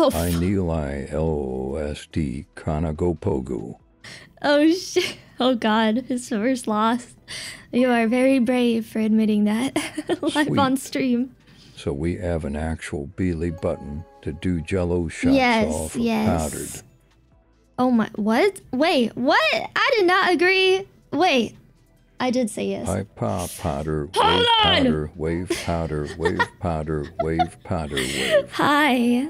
Oh, I kneel I L-O-S-T Kanagopogu. oh shit. Oh god, his first loss. You are very brave for admitting that live Sweet. on stream. So we have an actual Beely button to do jello shots Yes, off of yes. powdered. Oh my, what? Wait, what? I did not agree. Wait, I did say yes. I pop Powdur, Hold wave on! Powdur, wave Powdur, wave Powdur, wave Powdur, wave. Hi.